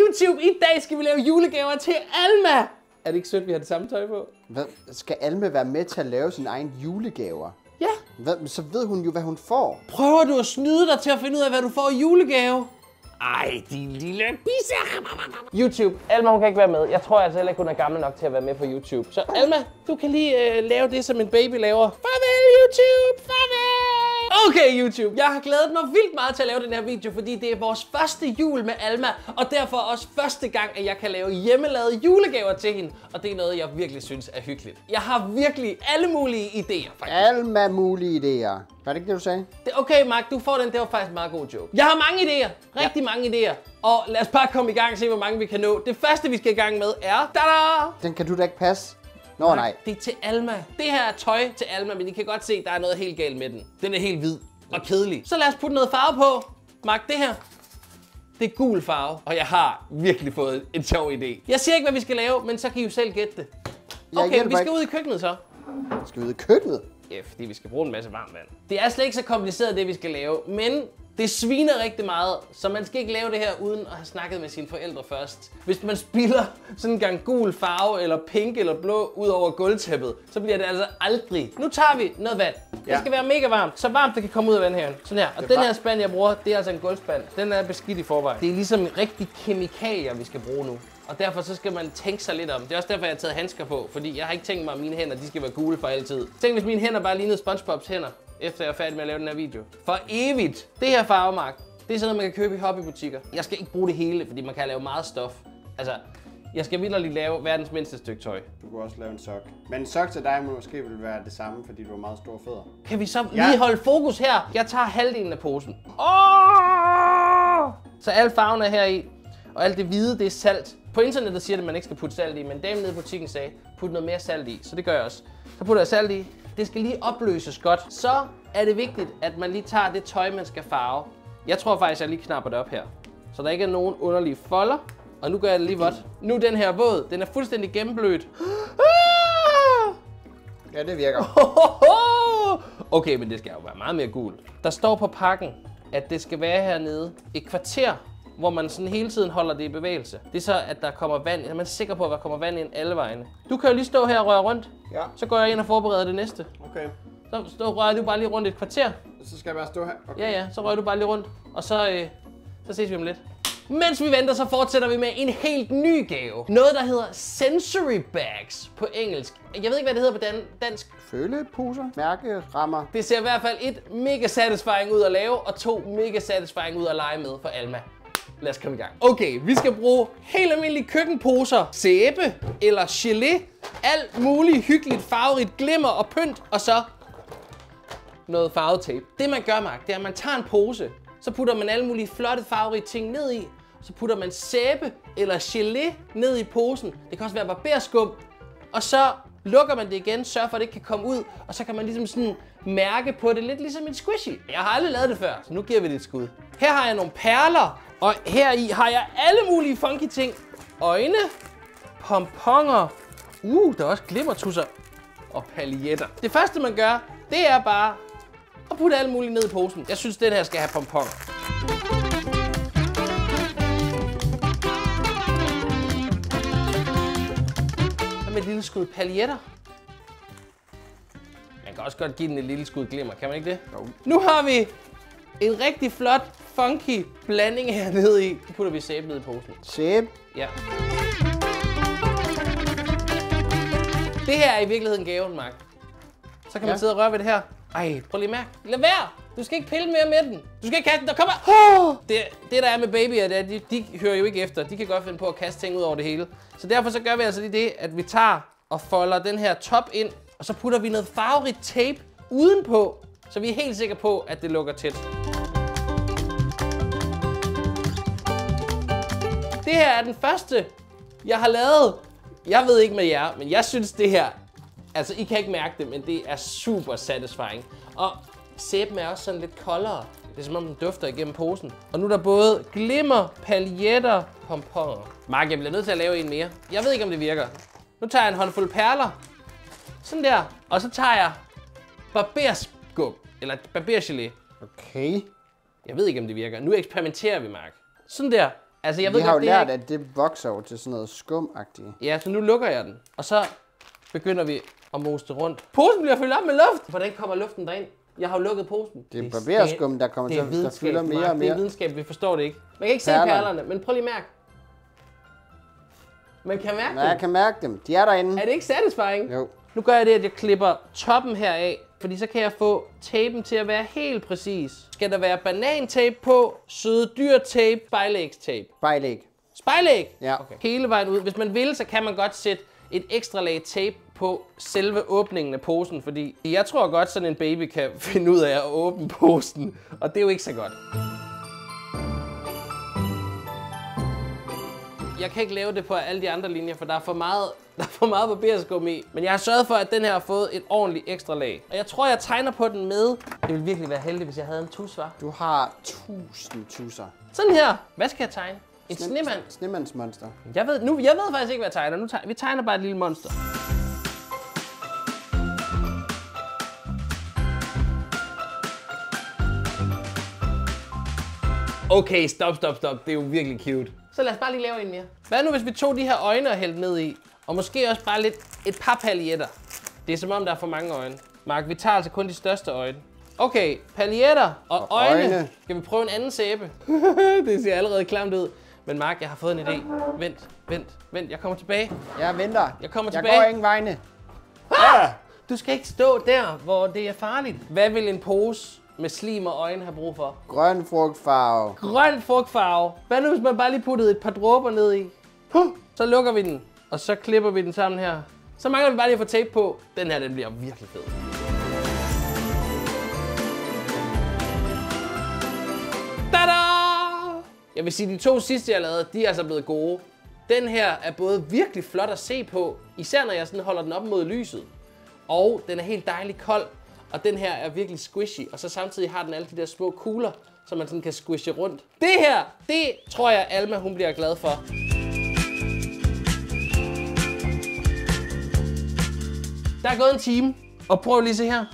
YouTube, i dag skal vi lave julegaver til Alma. Er det ikke sødt, vi har det samme tøj på? Hvad, skal Alme være med til at lave sin egen julegaver? Ja. Hvad, så ved hun jo, hvad hun får. Prøver du at snyde dig til at finde ud af, hvad du får i julegave? Ej, din lille bisse. YouTube, Alma hun kan ikke være med. Jeg tror altså heller ikke, hun er gammel nok til at være med på YouTube. Så Alma, du kan lige øh, lave det, som en baby laver. Farvel YouTube, farvel! Okay YouTube, jeg har glædet mig vildt meget til at lave den her video, fordi det er vores første jul med Alma, og derfor også første gang, at jeg kan lave hjemmelavede julegaver til hende. Og det er noget, jeg virkelig synes er hyggeligt. Jeg har virkelig alle mulige idéer, faktisk. Alma mulige idéer. Var det ikke det, du sagde? Det- Okay, Mark, du får den. Det var faktisk en meget god joke. Jeg har mange idéer. Rigtig ja. mange idéer. Og lad os bare komme i gang og se, hvor mange vi kan nå. Det første, vi skal i gang med, er... Tada! Den kan du da ikke passe. Nå nej. Det er til Alma. Det her er tøj til Alma, men I kan godt se, at der er noget helt galt med den. Den er helt hvid og kedelig. Så lad os putte noget farve på. Mark, det her. Det er gul farve, og jeg har virkelig fået en sjov idé. Jeg siger ikke, hvad vi skal lave, men så kan I jo selv gætte det. Okay, vi skal ud i køkkenet så. Skal vi ud i køkkenet? Ja, fordi vi skal bruge en masse varmt vand. Det er slet ikke så kompliceret, det vi skal lave, men det sviner rigtig meget, så man skal ikke lave det her uden at have snakket med sine forældre først. Hvis man spiller sådan en gang gul farve, eller pink eller blå ud over gulvtæppet, så bliver det altså aldrig. Nu tager vi noget vand. Det Ja. skal være mega varmt, så varmt det kan komme ud af vandhaven. Sådan her. Og den her spand, jeg bruger, det er altså en gulvspand. Den er beskidt i forvejen. Det er ligesom rigtig kemikalier, vi skal bruge nu. Og derfor så skal man tænke sig lidt om. Det er også derfor, jeg har taget handsker på, fordi jeg har ikke tænkt mig, at mine hænder de skal være gule for altid. Tænk, hvis mine hænder bare lignede SpongeBobs hænder, efter jeg er færdig med at lave den her video. For evigt. Det her farvemark, det er sådan noget, man kan købe i hobbybutikker. Jeg skal ikke bruge det hele, fordi man kan lave meget stof. Altså, jeg skal vildt lave verdens mindste stykke tøj. Du kunne også lave en sok. Men en sok til dig må måske vil være det samme, fordi du har meget store fødder. Kan vi så Ja. lige holde fokus her? Jeg tager halvdelen af posen. Oh! Så al farven er her i, og alt det hvide, det er salt. På internettet siger det, at man ikke skal putte salt i, men damen nede i butikken sagde, put noget mere salt i, så det gør jeg også. Så putter jeg salt i. Det skal lige opløses godt. Så er det vigtigt, at man lige tager det tøj, man skal farve. Jeg tror faktisk, jeg lige knapper det op her. Så der ikke er nogen underlige folder. Og nu gør jeg det lige vådt. Nu er den her våd. Den er fuldstændig gennemblødt. Ah! Ja, det virker. Okay, men det skal jo være meget mere gult. Der står på pakken, at det skal være hernede et kvarter, hvor man sådan hele tiden holder det i bevægelse. Det er så, at der kommer vand. Er man sikker på, at der kommer vand ind alle vegne? Du kan jo lige stå her og røre rundt. Ja. Så går jeg ind og forbereder det næste. Okay. Så stå, rører du bare lige rundt et kvarter. Så skal jeg bare stå her. Okay. Ja, ja, så rører du bare lige rundt. Og så, øh, så ses vi om lidt. Mens vi venter, så fortsætter vi med en helt ny gave. Noget, der hedder sensory bags på engelsk. Jeg ved ikke, hvad det hedder på dan- dansk. Føleposer, mærkerammer. Det ser i hvert fald et mega satisfying ud at lave, og to mega satisfying ud at lege med for Alma. Lad os komme i gang. Okay, vi skal bruge helt almindelige køkkenposer, sæbe eller gelé, alt muligt hyggeligt, farverigt glimmer og pynt, og så noget farvetape. Det man gør, Mark, det er, at man tager en pose, så putter man alle mulige flotte farverige ting ned i, så putter man sæbe eller gelé ned i posen. Det kan også være barberskum, og så lukker man det igen, sørger for, at det ikke kan komme ud, og så kan man ligesom sådan mærke på det, lidt ligesom en squishy. Jeg har aldrig lavet det før, så nu giver vi det et skud. Her har jeg nogle perler, og her i har jeg alle mulige funky ting. Øjne, pomponger, uh, der er også glimmertusser og paljetter. Det første man gør, det er bare at putte alt muligt ned i posen. Jeg synes, den her skal have pomponger. Hvad med et lille skud paljetter? Man kan også godt give den et lille skud glimmer, kan man ikke det? Jo. Nu har vi en rigtig flot, funky blanding hernede i. Nu putter vi sæbe ned i posen. Sæbe. Ja. Det her er i virkeligheden gaven, Mark. Så kan man Ja. sidde og røre ved det her. Ej, prøv lige mærke. Lad være! Du skal ikke pille mere med den. Du skal ikke kaste den. Der kommer... Oh! Det, det, der er med babyer, det er, de, de hører jo ikke efter. De kan godt finde på at kaste ting ud over det hele. Så derfor så gør vi altså lige det, at vi tager og folder den her top ind, og så putter vi noget farverigt tape udenpå, så vi er helt sikre på, at det lukker tæt. Det her er den første, jeg har lavet. Jeg ved ikke med jer, men jeg synes det her... Altså, I kan ikke mærke det, men det er super satisfying. Og sæben er også sådan lidt koldere. Det er som om den dufter igennem posen. Og nu er der både glimmer, paljetter, pomponer. Mark, jeg bliver nødt til at lave en mere. Jeg ved ikke, om det virker. Nu tager jeg en håndfuld perler. Sådan der. Og så tager jeg barberskum. Eller barbergelé. Okay. Jeg ved ikke, om det virker. Nu eksperimenterer vi, Mark. Sådan der. Altså, jeg Vi ved har jo godt, det er lært, ikke... at det vokser over til sådan noget skumagtigt. Ja, så nu lukker jeg den. Og så begynder vi at mose det rundt. Posen bliver fyldt op med luft. Hvordan kommer luften derind? Jeg har jo lukket posen. Det er barberskum, der kommer til at fylder mere og Det er mere. videnskab, vi forstår det ikke. Man kan ikke se Perlerne. men prøv lige at mærke. Man kan mærke Nej, jeg dem. kan mærke dem. De er derinde. Er det ikke satisfying? Jo. Nu gør jeg det, at jeg klipper toppen her af, fordi så kan jeg få tapen til at være helt præcis. Skal der være banantape på, søde dyr tape, spejlægstape. Spejlæg. Spejlæg! Ja. Okay. Hele vejen ud. Hvis man vil, så kan man godt sætte et ekstra lag tape på selve åbningen af posen, fordi jeg tror godt, sådan en baby kan finde ud af at åbne posen, og det er jo ikke så godt. Jeg kan ikke lave det på alle de andre linjer, for der er for meget, der er for meget barberskum i. Men jeg har sørget for, at den her har fået et ordentligt ekstra lag. Og jeg tror, jeg tegner på den med... Det ville virkelig være heldigt, hvis jeg havde en tus, var. Du har tusind tusser. Sådan her. Hvad skal jeg tegne? En snemand. Snemandsmonster. Jeg ved, nu, jeg ved faktisk ikke, hvad jeg tegner. Nu tegner. Vi tegner bare et lille monster. Okay, stop, stop, stop. Det er jo virkelig cute. Så lad os bare lige lave en mere. Hvad nu, hvis vi tog de her øjne og hældte ned i? Og måske også bare lidt et par paljetter. Det er som om, der er for mange øjne. Mark, vi tager altså kun de største øjne. Okay, paljetter og, Og øjne. øjne. Skal vi prøve en anden sæbe? det ser allerede klamt ud. Men Mark, jeg har fået en idé. Vent, vent, vent. Jeg kommer tilbage. Jeg venter. Jeg kommer Jeg tilbage. går ingen vegne. Du skal ikke stå der, hvor det er farligt. Hvad vil en pose med slim og øjne have brug for? Grøn frugtfarve. Grøn frugtfarve. Hvad nu, hvis man bare lige puttede et par dråber ned i? Huh. Så lukker vi den, og så klipper vi den sammen her. Så mangler vi bare lige at få tape på. Den her, den bliver virkelig fed. Tada! Jeg vil sige, de to sidste, jeg lavede, de er altså blevet gode. Den her er både virkelig flot at se på, især når jeg sådan holder den op mod lyset. Og den er helt dejlig kold, og den her er virkelig squishy. Og så samtidig har den alle de der små kugler, som man sådan kan squishe rundt. Det her, det tror jeg Alma hun bliver glad for. Der er gået en time, og prøv lige at se her.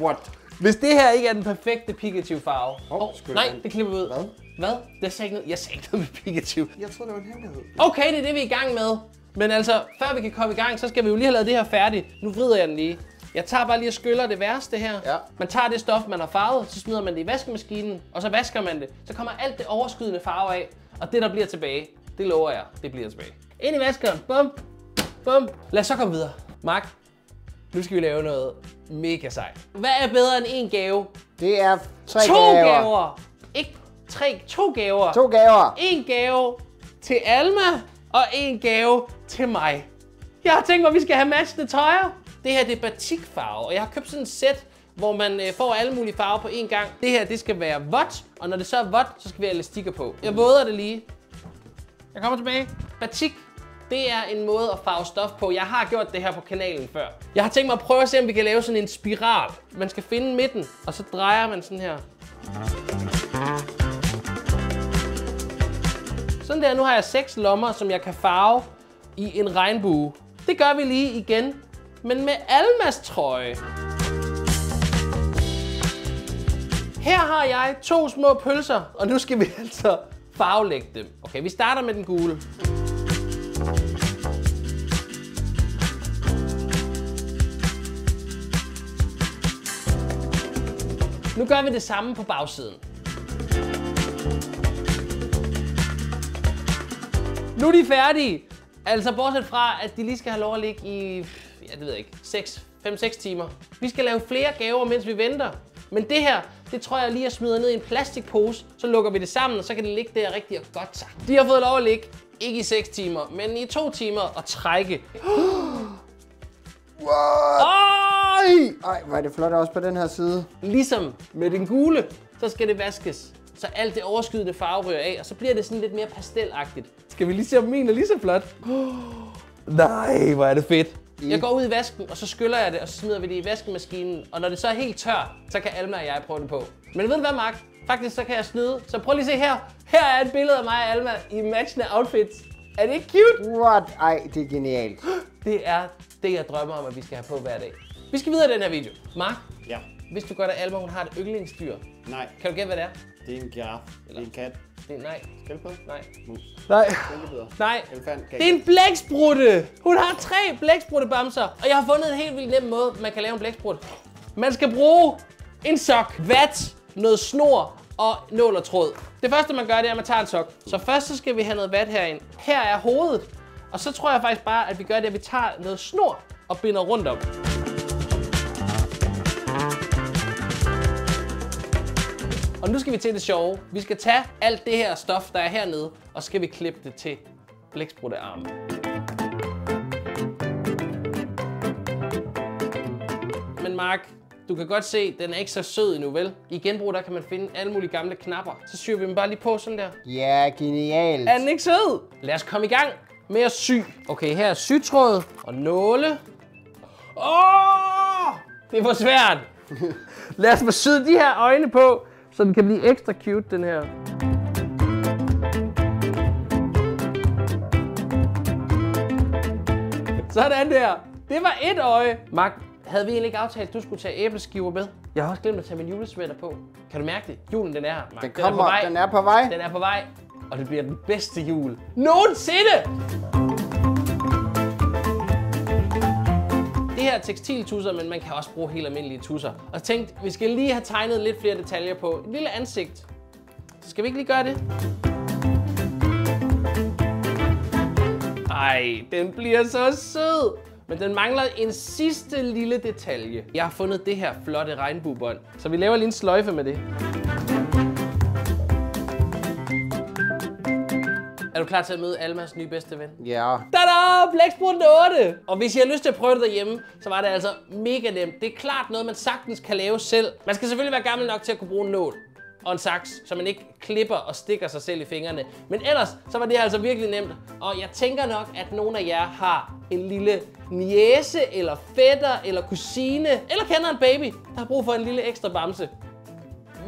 What? Hvis det her ikke er den perfekte Pikachu-farve. Oh, skulle nej, det klipper vi ud. Hvad? Hvad? Det sagde ikke noget. Jeg sagde ikke noget med Pikachu. Jeg troede, det var en hemmelighed. Okay, det er det, vi er i gang med. Men altså, før vi kan komme i gang, så skal vi jo lige have lavet det her færdigt. Nu vrider jeg den lige. Jeg tager bare lige og skyller det værste her. Ja. Man tager det stof, man har farvet, så smider man det i vaskemaskinen, og så vasker man det. Så kommer alt det overskydende farve af, og det, der bliver tilbage, det lover jeg, det bliver tilbage. Ind i vaskeren. Bum. Bum. Lad os så komme videre. Mark, nu skal vi lave noget mega sejt. Hvad er bedre end en gave? Det er tre to gaver. gaver. Ikke tre, to gaver. To gaver. En gave til Alma, og en gave til mig. Jeg har tænkt mig, at vi skal have matchende tøjer. Det her det er batikfarve, og jeg har købt sådan et sæt, hvor man øh, får alle mulige farver på én gang. Det her det skal være vådt, og når det så er vådt, så skal vi have elastikker på. Jeg våder det lige. Jeg kommer tilbage. Batik, det er en måde at farve stof på. Jeg har gjort det her på kanalen før. Jeg har tænkt mig at prøve at se, om vi kan lave sådan en spiral. Man skal finde midten, og så drejer man sådan her. Sådan der, nu har jeg seks lommer, som jeg kan farve i en regnbue. Det gør vi lige igen, men med Almas trøje. Her har jeg to små pølser, og nu skal vi altså farvelægge dem. Okay, vi starter med den gule. Nu gør vi det samme på bagsiden. Nu er de færdige. Altså bortset fra, at de lige skal have lov at ligge i, ja det ved jeg ikke, 6, 5-6 timer. Vi skal lave flere gaver, mens vi venter. Men det her, det tror jeg lige at smide ned i en plastikpose. Så lukker vi det sammen, og så kan det ligge der rigtig og godt sig. De har fået lov at ligge, ikke i 6 timer, men i 2 timer og trække. What? Oj! Ej, hvor er det flot også på den her side. Ligesom med den gule, så skal det vaskes. Så alt det overskydende farve ryger af, og så bliver det sådan lidt mere pastelagtigt. Skal vi lige se, om min er lige så flot? Nej, hvor er det fedt. Jeg går ud i vasken, og så skyller jeg det, og så smider vi det i vaskemaskinen. Og når det så er helt tørt, så kan Alma og jeg prøve det på. Men ved du hvad, Mark? Faktisk så kan jeg snyde. Så prøv lige at se her. Her er et billede af mig og Alma i matchende outfits. Er det ikke cute? What? Ej, det er genialt. Det er det, jeg drømmer om, at vi skal have på hver dag. Vi skal videre i den her video. Mark, Ja. hvis du godt, at Alma hun har et yndlingsdyr, Nej, kan du gætte, hvad det er? Det er en giraf. Det er en kat. Det, nej, Skildpadde? nej. Mus. Nej. Nej. Elefant. Det er en blæksprutte. Hun har tre blæksprutebamser. Og jeg har fundet en helt vildt nem måde, man kan lave en blæksprut. Man skal bruge en sok, vat, noget snor og nål og tråd. Det første man gør, det er, at man tager en sok. Så først så skal vi have noget vat herind. Her er hovedet. Og så tror jeg faktisk bare, at vi gør det, at vi tager noget snor og binder rundt om. Og nu skal vi til det sjove. Vi skal tage alt det her stof, der er hernede, og skal vi klippe det til blækspruttearme. Men Mark, du kan godt se, den er ikke så sød endnu, vel? I genbrug, der kan man finde alle mulige gamle knapper. Så syr vi dem bare lige på sådan der. Ja, genialt. Er den ikke sød? Lad os komme i gang med at sy. Okay, her er sytråd og nåle. Åh! Det er for svært. Lad os få syet de her øjne på, så den kan blive ekstra cute, den her. Sådan der. Det var et øje. Mark, havde vi egentlig ikke aftalt, at du skulle tage æbleskiver med? Jeg har også glemt at tage min julesvætter på. Kan du mærke det? Julen, den er her, Mark. Den er på kommer, vej. den er på vej. Den er på vej, og det bliver den bedste jul nogensinde! Her tekstiltusser, men man kan også bruge helt almindelige tusser. Og tænkt, vi skal lige have tegnet lidt flere detaljer på et lille ansigt. Så skal vi ikke lige gøre det? Ej, den bliver så sød! Men den mangler en sidste lille detalje. Jeg har fundet det her flotte regnbuebånd, så vi laver lige en sløjfe med det. Er du klar til at møde Almas nye bedste ven? Ja. Tada! Blæksprutten 8! Og hvis I har lyst til at prøve det derhjemme, så var det altså mega nemt. Det er klart noget, man sagtens kan lave selv. Man skal selvfølgelig være gammel nok til at kunne bruge en nål og en saks, så man ikke klipper og stikker sig selv i fingrene. Men ellers, så var det altså virkelig nemt. Og jeg tænker nok, at nogle af jer har en lille niece, eller fætter, eller kusine, eller kender en baby, der har brug for en lille ekstra bamse.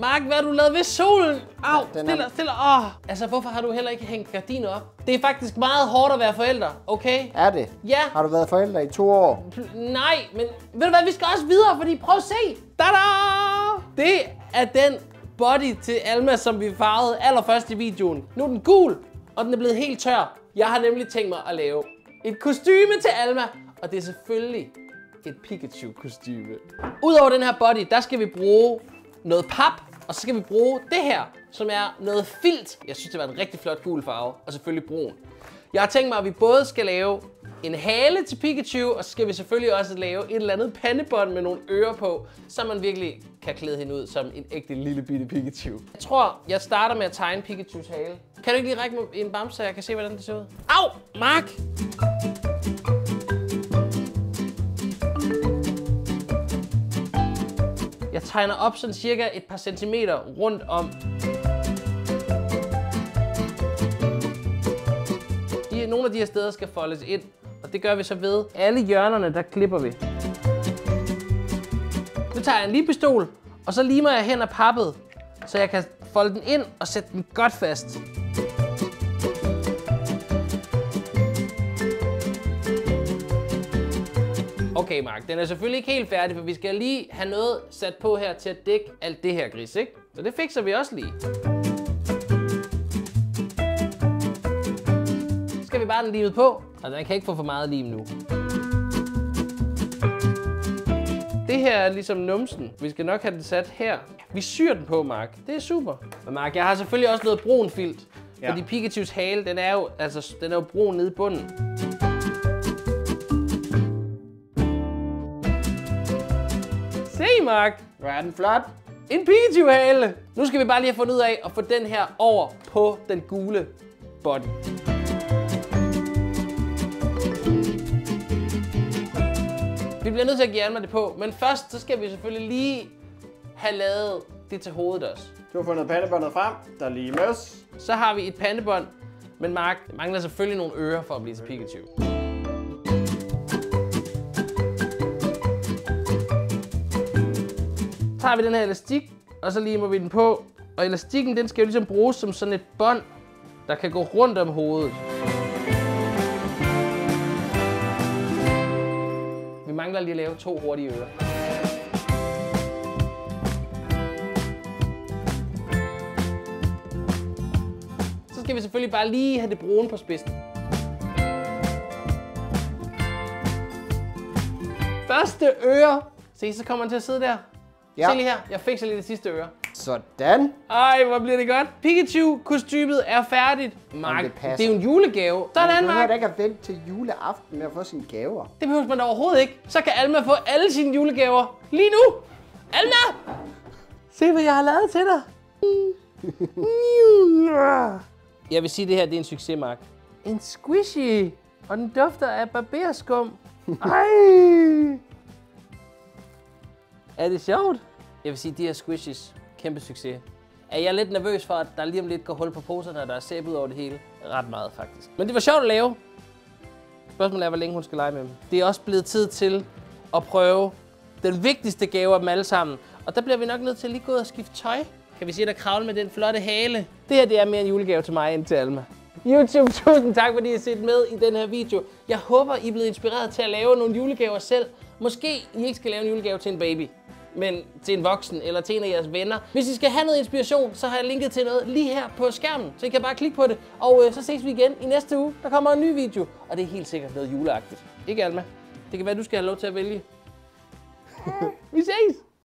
Mark, hvad har du lavet ved solen? Au, er- stille, stille. Åh. Altså, hvorfor har du heller ikke hængt gardiner op? Det er faktisk meget hårdt at være forældre, okay? Er det? Ja. Har du været forældre i to år? Nej, men ved du hvad, vi skal også videre, fordi prøv at se. Tada! Det er den body til Alma, som vi farvede allerførst i videoen. Nu er den gul, og den er blevet helt tør. Jeg har nemlig tænkt mig at lave et kostyme til Alma, og det er selvfølgelig et Pikachu-kostyme. Udover den her body, der skal vi bruge noget pap, og så skal vi bruge det her, som er noget filt. Jeg synes, det var en rigtig flot gul farve, og selvfølgelig brun. Jeg har tænkt mig, at vi både skal lave en hale til Pikachu, og så skal vi selvfølgelig også lave et eller andet pandebånd med nogle ører på, så man virkelig kan klæde hende ud som en ægte lille bitte Pikachu. Jeg tror, jeg starter med at tegne Pikachus hale. Kan du ikke lige række mig en bamse, så jeg kan se, hvordan det ser ud? Au! Mark! Jeg tegner op sådan cirka et par centimeter rundt om. De, nogle af de her steder skal foldes ind, og det gør vi så ved alle hjørnerne, der klipper vi. Nu tager jeg en limpistol, og så limer jeg hen af pappet, så jeg kan folde den ind og sætte den godt fast. Okay, Mark, den er selvfølgelig ikke helt færdig, for vi skal lige have noget sat på her til at dække alt det her gris, ikke? Så det fikser vi også lige. Så skal vi bare den limet på, og den kan ikke få for meget lim nu. Det her er ligesom numsen. Vi skal nok have den sat her. Vi syr den på, Mark. Det er super. Men Mark, jeg har selvfølgelig også noget brun filt. Ja. Fordi Pikachus hale, den er jo, altså, den er jo brun nede i bunden. Mark. Hvor er den flot? En Pikachu-hale! Nu skal vi bare lige have fundet ud af at få den her over på den gule body. Vi bliver nødt til at give Alma det på, men først så skal vi selvfølgelig lige have lavet det til hovedet også. Du har fundet pandebåndet frem. Der er lige møs. Så har vi et pandebånd, men Mark, mangler selvfølgelig nogle ører for at blive til Pikachu. Tager vi den her elastik, og så limer vi den på. Og elastikken, den skal jo ligesom bruges som sådan et bånd, der kan gå rundt om hovedet. Vi mangler lige at lave to hurtige ører. skal vi selvfølgelig bare lige have det brune på spidsen. Første øre. Se, så kommer den til at sidde der. Ja. Se lige her, jeg fikser lige det sidste øre. Sådan. Ej, hvor bliver det godt. Pikachu-kostymet er færdigt. Mark, det det, passer. det er jo en julegave. Sådan, Du behøver Mark. da ikke at vente til juleaften med at få sine gaver. Det behøver man da overhovedet ikke. Så kan Alma få alle sine julegaver lige nu. Alma! Se, hvad jeg har lavet til dig. Jeg vil sige, at det her det er en succes, Mark. En squishy. Og den dufter af barberskum. Ej! Er det sjovt? Jeg vil sige, at de her squishies, kæmpe succes. Er jeg lidt nervøs for, at der lige om lidt går hul på poserne, og der er sæbe ud over det hele? Ret meget, faktisk. Men det var sjovt at lave. Spørgsmålet er, hvor længe hun skal lege med dem. Det er også blevet tid til at prøve den vigtigste gave af dem alle sammen. Og der bliver vi nok nødt til at lige gå ud og skifte tøj. Kan vi sige, der kravle med den flotte hale. Det her det er mere en julegave til mig end til Alma. YouTube, tusind tak fordi I har set med i den her video. Jeg håber, I er blevet inspireret til at lave nogle julegaver selv. Måske I ikke skal lave en julegave til en baby, men til en voksen eller til en af jeres venner. Hvis I skal have noget inspiration, så har jeg linket til noget lige her på skærmen, så I kan bare klikke på det. Og øh, så ses vi igen i næste uge. Der kommer en ny video, og det er helt sikkert noget juleagtigt. Ikke Alma? Det kan være, du skal have lov til at vælge. vi ses!